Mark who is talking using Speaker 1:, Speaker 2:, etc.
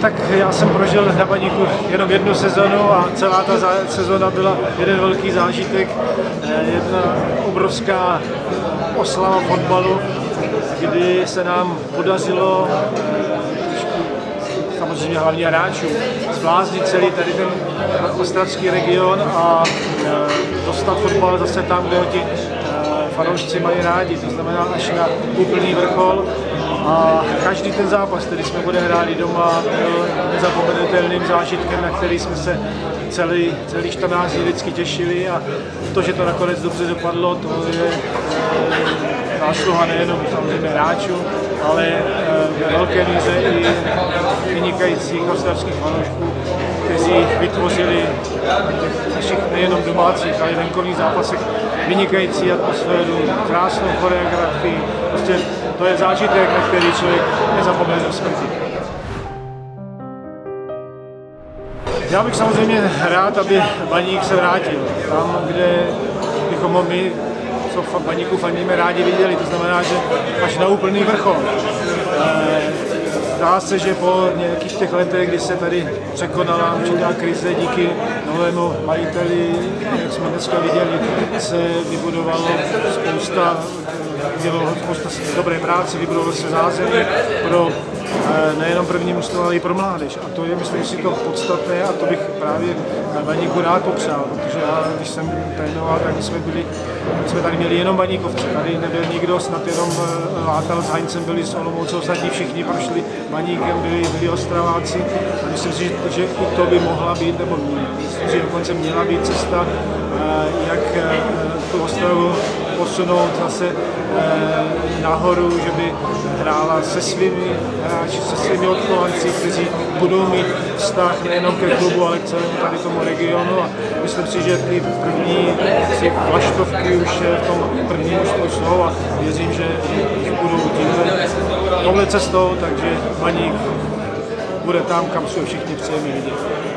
Speaker 1: tak já jsem prožil na Baníku jenom jednu sezonu a celá ta sezona byla jeden velký zážitek, eh, jedna obrovská oslava fotbalu, kdy se nám podařilo samozřejmě hlavně hráčů, zbláznit celý tady ten ostravský region a e, dostat fotbal zase tam, kde ho ti fanoušci mají rádi, to znamená až na úplný vrchol. A každý ten zápas, který jsme odehráli doma, byl nezapomenutelným zážitkem, na který jsme se celý, celý 14 dní vždycky těšili a to, že to nakonec dobře dopadlo, to je e, zásluha nejenom samozřejmě hráčů, ale ve velké míře i vynikajících ostravských fanoušků, kteří vytvořili našich nejenom domácích, ale i venkovních zápasech vynikající atmosféru, krásnou choreografii. Prostě to je zážitek, na který člověk nezapomene do smrti. Já bych samozřejmě rád, aby Baník se vrátil tam, kde bychom ho my, co Baníku faníme, rádi viděli. To znamená, že až na úplný vrchol. Zdá se, že po nějakých těch letech, kdy se tady překonala určitá krize díky novému majiteli, jak jsme dneska viděli, se vybudovalo spousta, dělalo spousta dobré práce, vybudovalo se zázemí pro eh, nejenom první mužstvo, ale i pro mládež. A to je, myslím si, to podstatné a to bych právě Baníku rád popřál, protože já, když jsem trénoval, tak jsme byli, jsme tady měli jenom Baníkovce, tady nebyl nikdo, snad jenom eh, Látal s Heinzem byli s Olomoucou, ostatní všichni prošli Baníkem, byli, byli Ostraváci a myslím si, že, že i to by mohla být, nebo myslím, že dokonce měla být cesta, eh, jak eh, tu Ostravu posunout zase nahoru, že by hrála se svými hráči, se svými odchovanci, kteří budou mít vztah nejenom ke klubu, ale k celému tady tomu regionu. A myslím si, že ty první vlaštovky už v tom prvním už jsou a věřím, že touhle cestou, takže Baník bude tam, kam jsou všichni přejeme vidět.